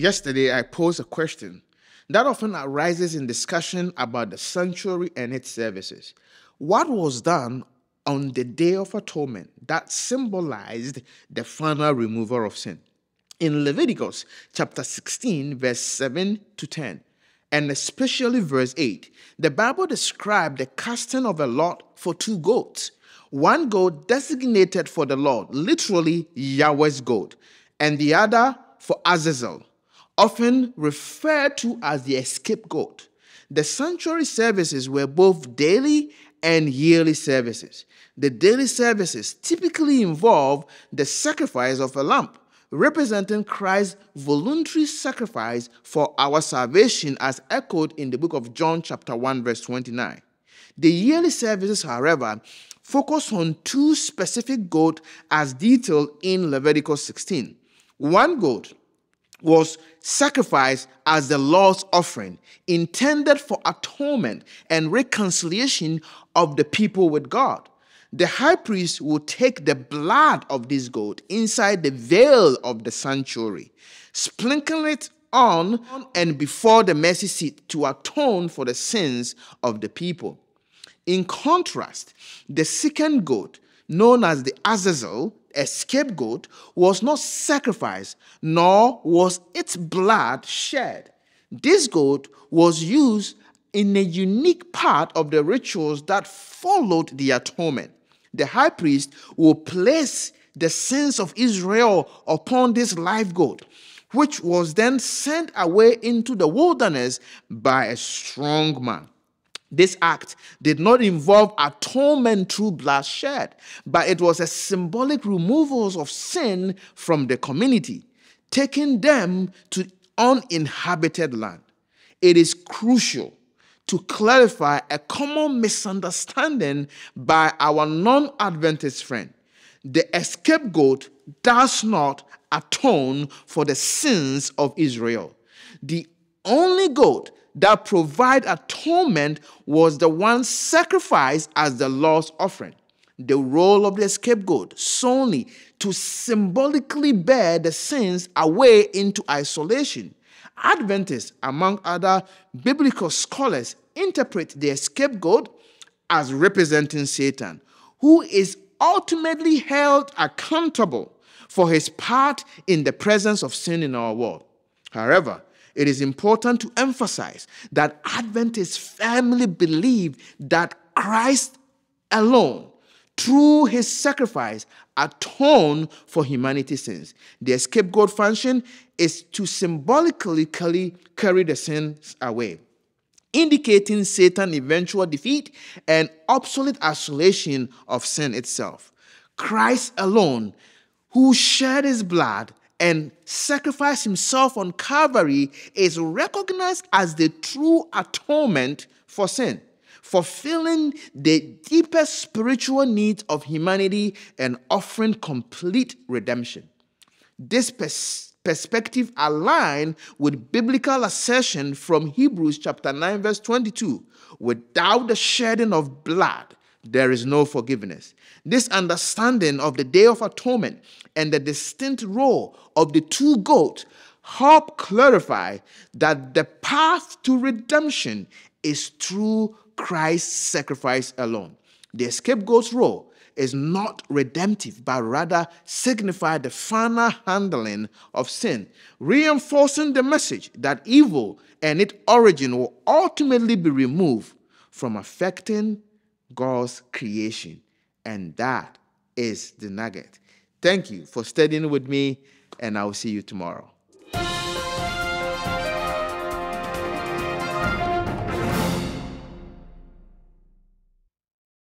yesterday I posed a question that often arises in discussion about the sanctuary and its services. What was done on the Day of Atonement that symbolized the final removal of sin? In Leviticus chapter 16, verse 7 to 10, and especially verse 8, the Bible described the casting of a lot for two goats. One goat designated for the Lord, literally Yahweh's goat, and the other for Azazel, often referred to as the scapegoat. The sanctuary services were both daily and yearly services. The daily services typically involve the sacrifice of a lamb, representing Christ's voluntary sacrifice for our salvation as echoed in the book of John chapter 1 verse 29. The yearly services, however, focus on two specific goats as detailed in Leviticus 16. One goat was sacrificed as the Lord's offering, intended for atonement and reconciliation of the people with God. The high priest would take the blood of this goat inside the veil of the sanctuary, sprinkle it on and before the mercy seat to atone for the sins of the people. In contrast, the second goat, known as the Azazel, a scapegoat, was not sacrificed, nor was its blood shed. This goat was used in a unique part of the rituals that followed the atonement. The high priest will place the sins of Israel upon this live goat, which was then sent away into the wilderness by a strong man. This act did not involve atonement through bloodshed, but it was a symbolic removal of sin from the community, taking them to uninhabited land. It is crucial to clarify a common misunderstanding by our non Adventist friend. The scapegoat does not atone for the sins of Israel. The only goat that provide atonement was the one sacrificed as the Lord's offering. The role of the scapegoat solely to symbolically bear the sins away into isolation. Adventists, among other biblical scholars, interpret the scapegoat as representing Satan, who is ultimately held accountable for his part in the presence of sin in our world. However, it is important to emphasize that Adventists firmly believe that Christ alone, through his sacrifice, atone for humanity's sins. The scapegoat function is to symbolically carry the sins away, indicating Satan's eventual defeat and obsolete isolation of sin itself. Christ alone, who shed his blood and sacrifice himself on Calvary is recognized as the true atonement for sin, fulfilling the deepest spiritual needs of humanity and offering complete redemption. This pers- perspective aligns with biblical assertion from Hebrews chapter 9 verse 22, without the shedding of blood there is no forgiveness. This understanding of the Day of Atonement and the distinct role of the two goats help clarify that the path to redemption is through Christ's sacrifice alone. The scapegoat's role is not redemptive, but rather signify the final handling of sin, reinforcing the message that evil and its origin will ultimately be removed from affecting God's creation. And that is the nugget. Thank you for studying with me, and I will see you tomorrow.